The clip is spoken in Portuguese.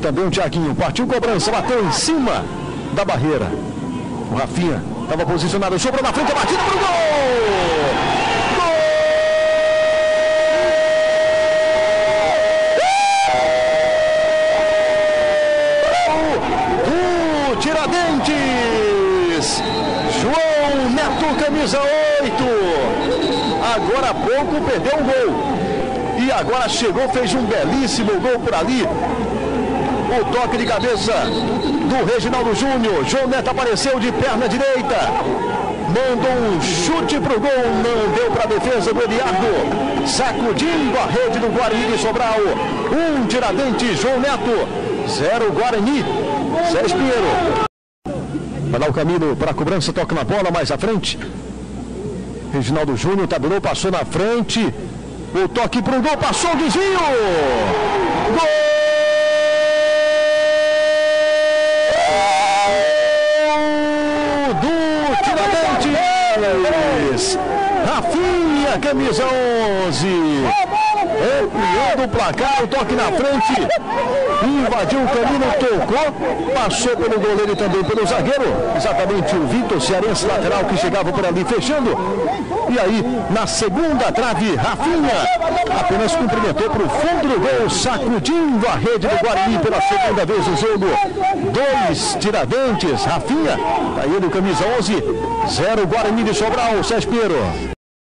também o Tiaguinho. Partiu cobrança, bateu em cima da barreira. O Rafinha estava posicionado, sobrou na frente a batida para o gol! Tiradentes. João Neto, camisa 8. Agora há pouco perdeu um gol. E agora chegou, fez um belíssimo gol por ali. O toque de cabeça do Reginaldo Júnior. João Neto apareceu de perna direita. Mandou um chute pro gol, não deu para a defesa do Eliardo. Sacudindo a rede do Guarani de Sobral. Um Tiradentes, João Neto. Zero Guarani. Sérgio Pinheiro. Vai dar o caminho para a cobrança, toca na bola mais à frente. Reginaldo Júnior tabelou, passou na frente. O toque para o gol, passou o desvio. 10. Rafinha, camisa 11. Ampliando o placar, o toque na frente. Invadiu o caminho, tocou, passou pelo goleiro e também pelo zagueiro. Exatamente o Vitor Cearense lateral que chegava por ali fechando. E aí, na segunda trave, Rafinha apenas cumprimentou para o fundo do gol, sacudindo a rede do Guarani pela segunda vez no jogo. Dois tiradentes, Rafinha, tá ele o camisa 11, zero Guarani de Sobral, César Pinheiro.